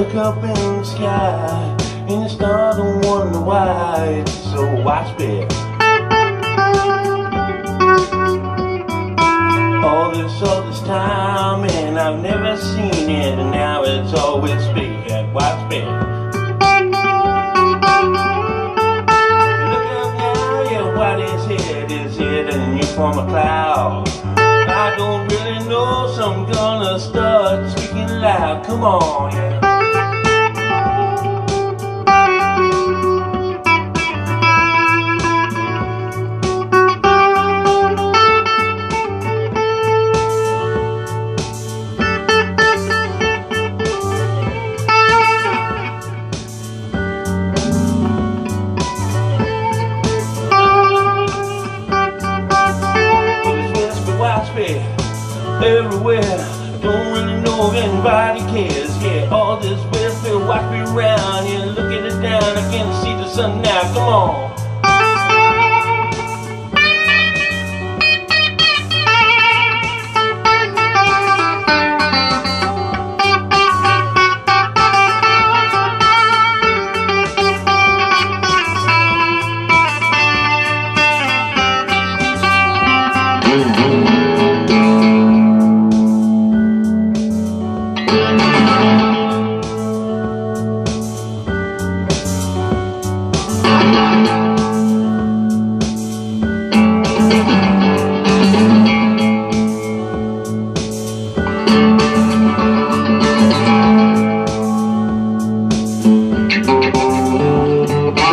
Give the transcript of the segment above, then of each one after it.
Look up in the sky and you start to wonder why it's so widespread. All this, all this time, and I've never seen it, and now it's always big and widespread. Look up now, yeah, what is it? Is it a new form of cloud? I don't really know, so I'm gonna start speaking loud. Come on, yeah. Everywhere. I don't really know if anybody cares. Yeah, all this watch me around. Yeah, looking it down, I can't see the sun now. Come on.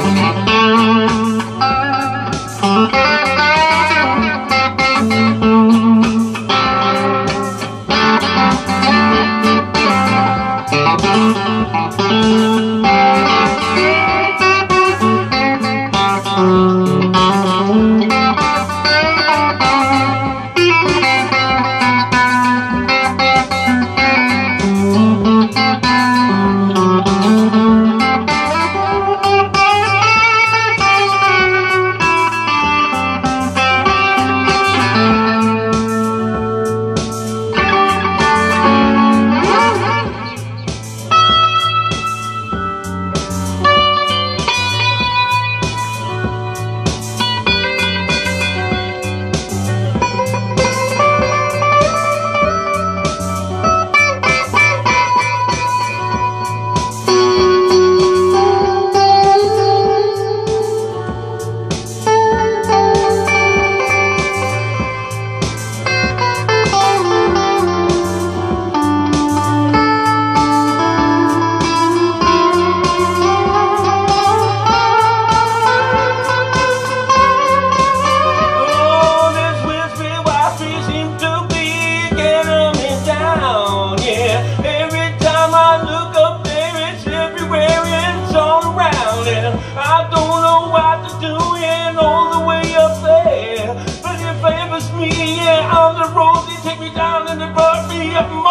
Thank you. Take me down and they brought me up,